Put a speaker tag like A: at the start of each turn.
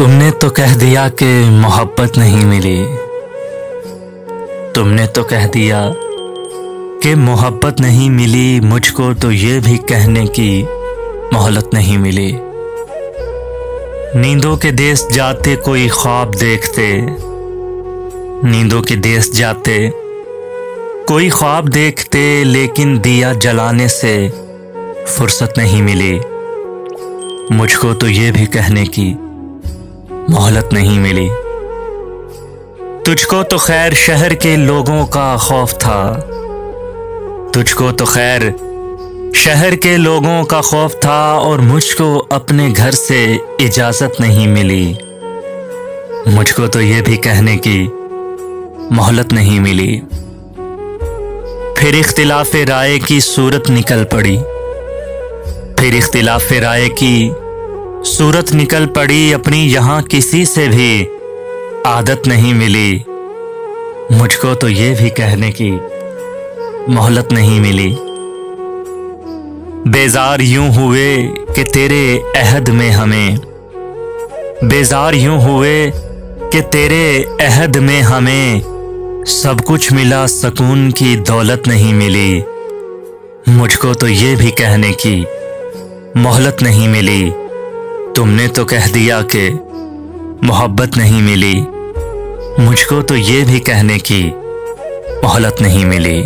A: तुमने तो कह दिया कि मोहब्बत नहीं मिली। तुमने तो कह दिया कि मोहब्बत नहीं मिली मुझको तो ये भी कहने की मोहलत नहीं मिली। नींदों के देश जाते कोई ख्वाब देखते, नींदों के देश जाते कोई ख्वाब देखते, लेकिन दिया जलाने से फुर्सत नहीं मिली। मुझको तो ये भी कहने की मोहलत नहीं मिली। तुझको तो खैर शहर के लोगों का खौफ था। तुझको तो खैर शहर के लोगों का खौफ था और मुझको अपने घर से इजाज़त नहीं मिली। मुझको तो ये भी कहने की मोहलत नहीं मिली। फिर इख्तिलाफ राय की सूरत निकल पड़ी। फिर इख्तिलाफ राय की सूरत निकल पड़ी अपनी यहाँ किसी से भी। आदत नहीं मिली। मुझको तो ये भी कहने की मोहलत नहीं मिली। बेजार यूँ हुए कि तेरे अहद में हमें। बेजार यूँ हुए कि तेरे अहद में हमें सब कुछ मिला, सकून की दौलत नहीं मिली। मुझको तो ये भी कहने की मोहलत नहीं मिली। तुमने तो कह दिया कि मोहब्बत नहीं मिली। मुझको तो ये भी कहने की मोहलत नहीं मिली।